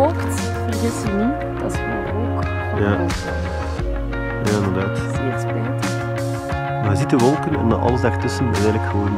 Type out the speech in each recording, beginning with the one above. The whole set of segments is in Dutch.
bewolkt, vergis je niet. Dat is gewoon rook. Ja. ja, inderdaad. Dat is spijtig. Maar je ziet de wolken en alles daartussen is eigenlijk gewoon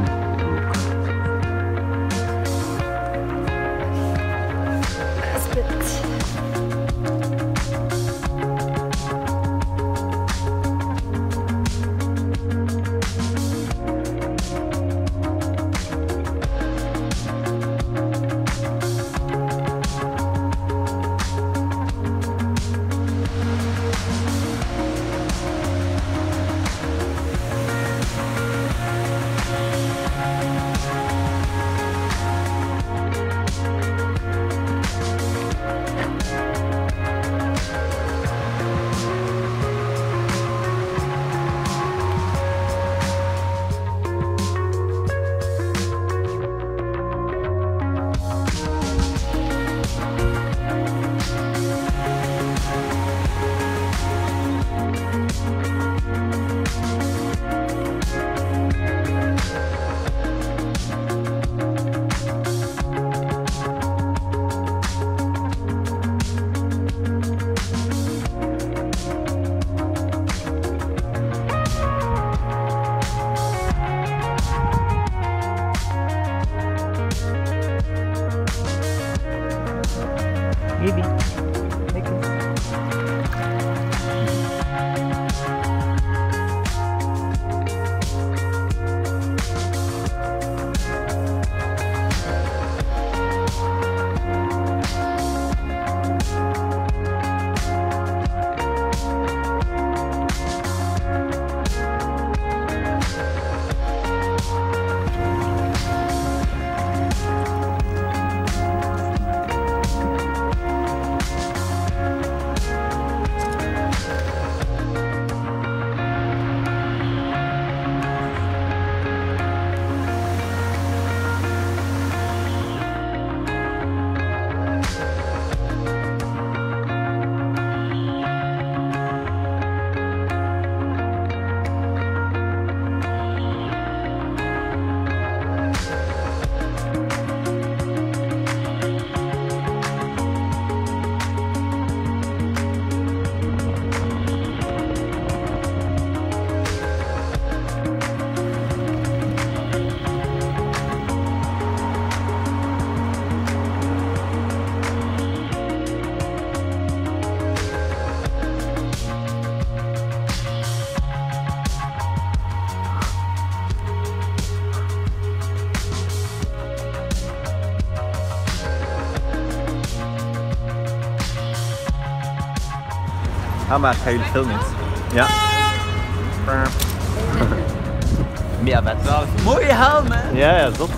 Bibi. Ah, maar ik ga jullie filmen. Ja. Wel. Mooie helm, hè? Ja, ja, zot.